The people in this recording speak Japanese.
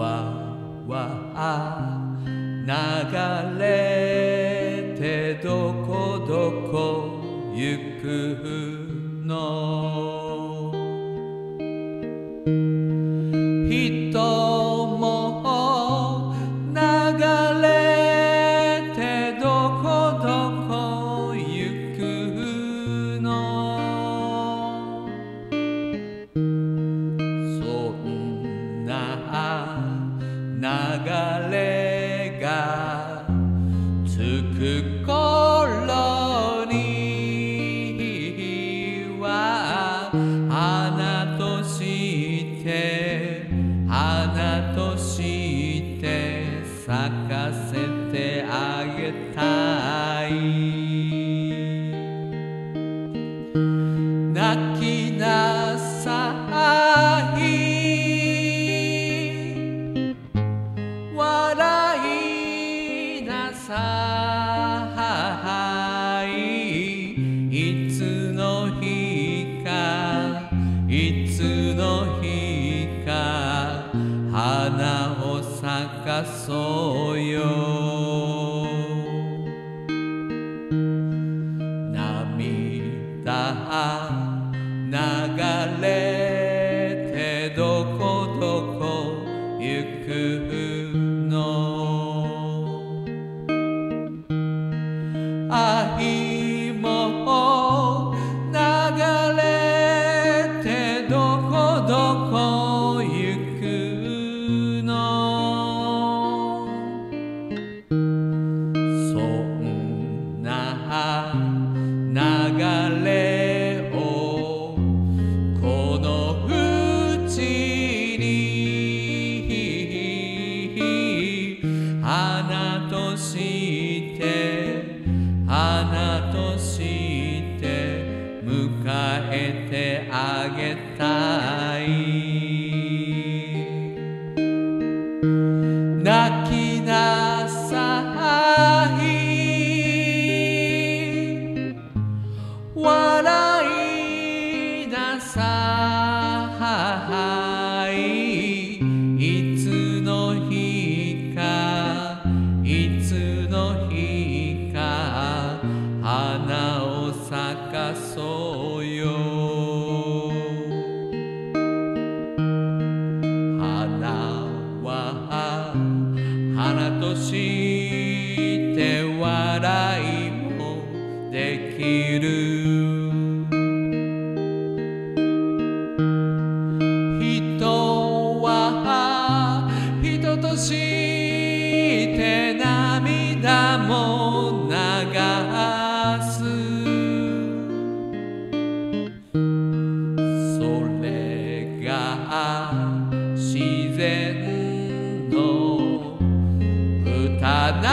は流れてどこどこ行くの？人いもできる」「人は人として涙も流す」「それが自然の歌だ」